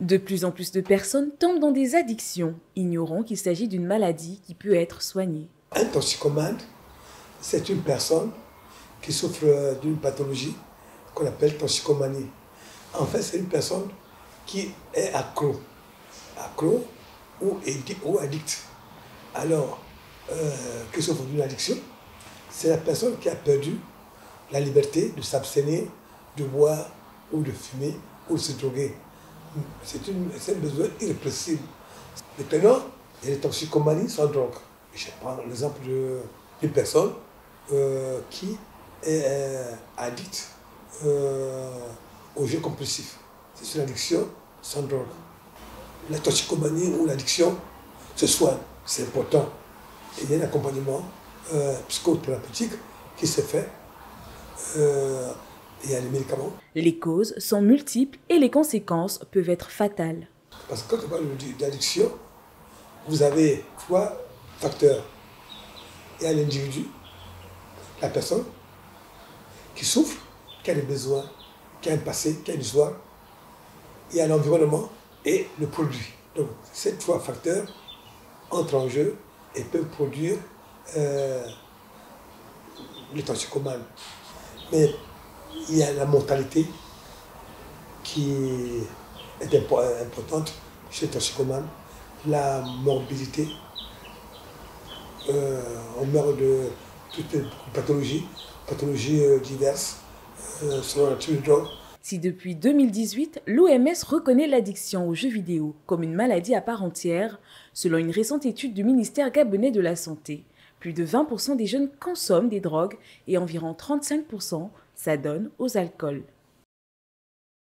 De plus en plus de personnes tombent dans des addictions, ignorant qu'il s'agit d'une maladie qui peut être soignée. Un toxicomane, c'est une personne qui souffre d'une pathologie qu'on appelle toxicomanie. En fait, c'est une personne qui est accro, accro ou, addict. Alors, euh, qui souffre d'une addiction, c'est la personne qui a perdu la liberté de s'abstenir, de boire ou de fumer ou de se droguer c'est un besoin irrépressible. Maintenant, il y a toxicomanies sans drogue. Je prends l'exemple d'une personne euh, qui est euh, addicte euh, aux jeux compulsifs. C'est une addiction sans drogue. La toxicomanie ou l'addiction se soigne, c'est important. il y a un accompagnement psychothérapeutique qui se fait a les médicaments. Les causes sont multiples et les conséquences peuvent être fatales. Parce que quand on parle d'addiction, vous avez trois facteurs. Il y a l'individu, la personne qui souffre, qui a des besoins, qui a un passé, qui a une histoire. Il y a l'environnement et le produit. Donc ces trois facteurs entrent en jeu et peuvent produire euh, les toxicomanes. Mais il y a la mortalité qui est importante chez le toxicomane, la morbidité. Euh, on meurt de toutes les pathologies, pathologies euh, diverses, euh, selon la de drogue. Si depuis 2018, l'OMS reconnaît l'addiction aux jeux vidéo comme une maladie à part entière, selon une récente étude du ministère gabonais de la Santé, plus de 20% des jeunes consomment des drogues et environ 35% ça donne aux alcools.